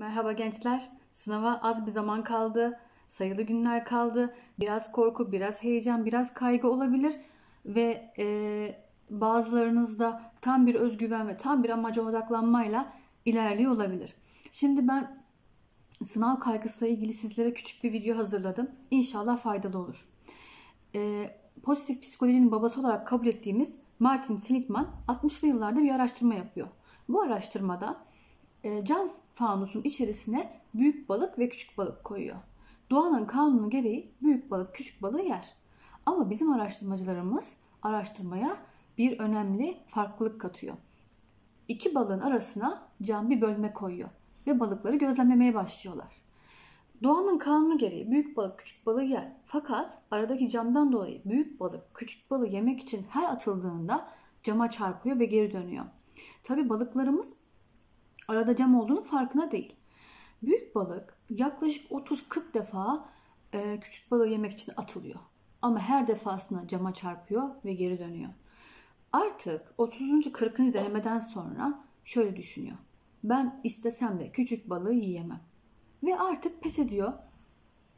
Merhaba gençler. Sınava az bir zaman kaldı. Sayılı günler kaldı. Biraz korku, biraz heyecan, biraz kaygı olabilir. Ve e, bazılarınızda tam bir özgüven ve tam bir amaca odaklanmayla ilerliyor olabilir. Şimdi ben sınav kaygısıyla ilgili sizlere küçük bir video hazırladım. İnşallah faydalı olur. E, pozitif psikolojinin babası olarak kabul ettiğimiz Martin Seligman 60'lı yıllarda bir araştırma yapıyor. Bu araştırmada e, cam fanusun içerisine büyük balık ve küçük balık koyuyor. Doğanın kanunu gereği büyük balık küçük balığı yer. Ama bizim araştırmacılarımız araştırmaya bir önemli farklılık katıyor. İki balığın arasına cam bir bölme koyuyor ve balıkları gözlemlemeye başlıyorlar. Doğanın kanunu gereği büyük balık küçük balığı yer. Fakat aradaki camdan dolayı büyük balık küçük balığı yemek için her atıldığında cama çarpıyor ve geri dönüyor. Tabi balıklarımız arada cam olduğunu farkına değil. Büyük balık yaklaşık 30-40 defa e, küçük balığı yemek için atılıyor. Ama her defasında cama çarpıyor ve geri dönüyor. Artık 30. 40. denemeden sonra şöyle düşünüyor. Ben istesem de küçük balığı yiyemem. Ve artık pes ediyor.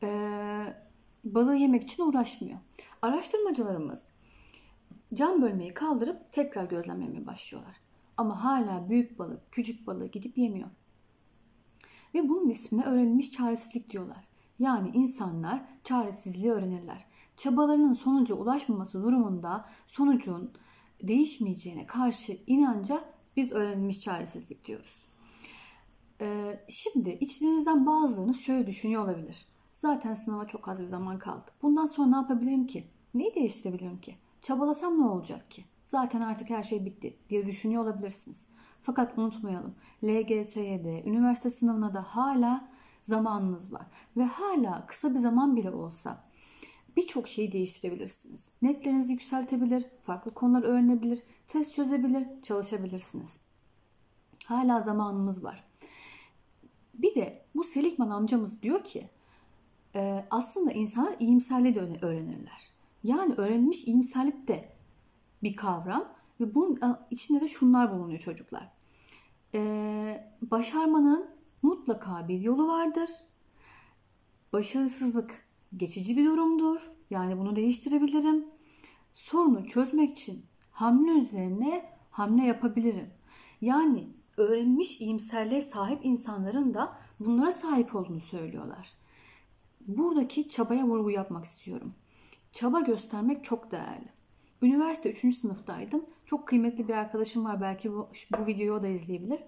Ee, balığı yemek için uğraşmıyor. Araştırmacılarımız cam bölmeyi kaldırıp tekrar gözlemlemeye başlıyorlar. Ama hala büyük balık, küçük balığı gidip yemiyor. Ve bunun ismine öğrenilmiş çaresizlik diyorlar. Yani insanlar çaresizliği öğrenirler. Çabalarının sonuca ulaşmaması durumunda sonucun değişmeyeceğine karşı inanca biz öğrenilmiş çaresizlik diyoruz. Ee, şimdi içlerinizden bazılarınız şöyle düşünüyor olabilir. Zaten sınava çok az bir zaman kaldı. Bundan sonra ne yapabilirim ki? Neyi değiştirebilirim ki? Çabalasam ne olacak ki? Zaten artık her şey bitti diye düşünüyor olabilirsiniz. Fakat unutmayalım LGS'ye de üniversite sınavına da hala zamanınız var. Ve hala kısa bir zaman bile olsa birçok şeyi değiştirebilirsiniz. Netlerinizi yükseltebilir, farklı konular öğrenebilir, test çözebilir, çalışabilirsiniz. Hala zamanımız var. Bir de bu Seligman amcamız diyor ki aslında insanlar iyimserliği de öğrenirler. Yani öğrenilmiş iyimserlik de bir kavram ve bunun içinde de şunlar bulunuyor çocuklar. E, başarmanın mutlaka bir yolu vardır. Başarısızlık geçici bir durumdur. Yani bunu değiştirebilirim. Sorunu çözmek için hamle üzerine hamle yapabilirim. Yani öğrenmiş iyimserliğe sahip insanların da bunlara sahip olduğunu söylüyorlar. Buradaki çabaya vurgu yapmak istiyorum. Çaba göstermek çok değerli. Üniversite 3. sınıftaydım. Çok kıymetli bir arkadaşım var. Belki bu, bu videoyu o da izleyebilir.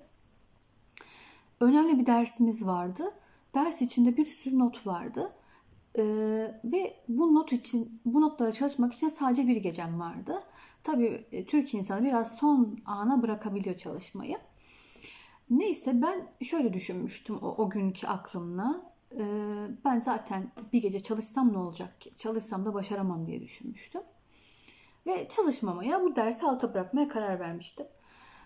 Önemli bir dersimiz vardı. Ders içinde bir sürü not vardı. Ee, ve bu not için, bu notlara çalışmak için sadece bir gecem vardı. Tabii e, Türk insanı biraz son ana bırakabiliyor çalışmayı. Neyse ben şöyle düşünmüştüm o, o günkü aklımla. Ee, ben zaten bir gece çalışsam ne olacak ki? Çalışsam da başaramam diye düşünmüştüm. Ve çalışmamaya, bu dersi alta bırakmaya karar vermiştim.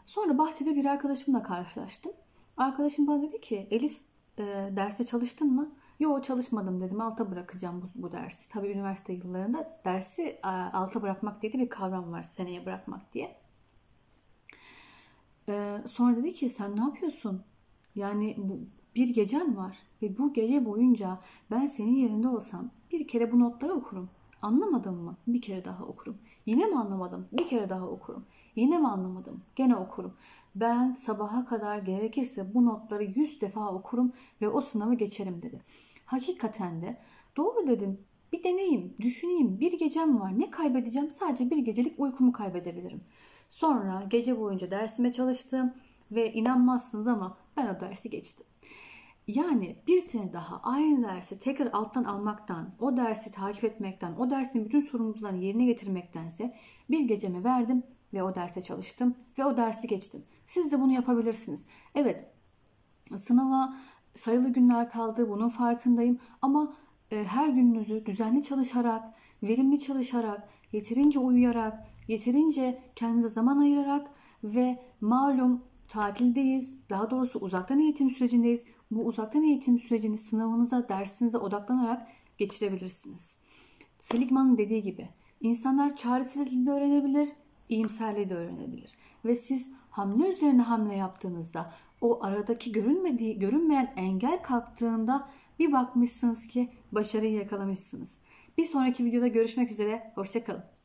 Sonra bahçede bir arkadaşımla karşılaştım. Arkadaşım bana dedi ki Elif e, derste çalıştın mı? Yok çalışmadım dedim alta bırakacağım bu, bu dersi. Tabii üniversite yıllarında dersi e, alta bırakmak diye de bir kavram var seneye bırakmak diye. Ee, sonra dedi ki sen ne yapıyorsun? Yani bu, bir gecen var ve bu gece boyunca ben senin yerinde olsam bir kere bu notları okurum. Anlamadım mı? Bir kere daha okurum. Yine mi anlamadım? Bir kere daha okurum. Yine mi anlamadım? Gene okurum. Ben sabaha kadar gerekirse bu notları yüz defa okurum ve o sınavı geçerim dedi. Hakikaten de doğru dedim. Bir deneyim, düşüneyim. Bir gecem var. Ne kaybedeceğim? Sadece bir gecelik uykumu kaybedebilirim. Sonra gece boyunca dersime çalıştım ve inanmazsınız ama ben o dersi geçtim. Yani bir sene daha aynı dersi tekrar alttan almaktan, o dersi takip etmekten, o dersin bütün sorumluluklarını yerine getirmektense bir gecemi verdim ve o derse çalıştım ve o dersi geçtim. Siz de bunu yapabilirsiniz. Evet, sınava sayılı günler kaldı, bunun farkındayım ama e, her gününüzü düzenli çalışarak, verimli çalışarak, yeterince uyuyarak, yeterince kendinize zaman ayırarak ve malum tatildeyiz, daha doğrusu uzaktan eğitim sürecindeyiz. Bu uzaktan eğitim sürecini sınavınıza, dersinize odaklanarak geçirebilirsiniz. Seligman'ın dediği gibi insanlar çaresizliği de öğrenebilir, iyimserliği de öğrenebilir. Ve siz hamle üzerine hamle yaptığınızda o aradaki görünmediği, görünmeyen engel kalktığında bir bakmışsınız ki başarıyı yakalamışsınız. Bir sonraki videoda görüşmek üzere. Hoşçakalın.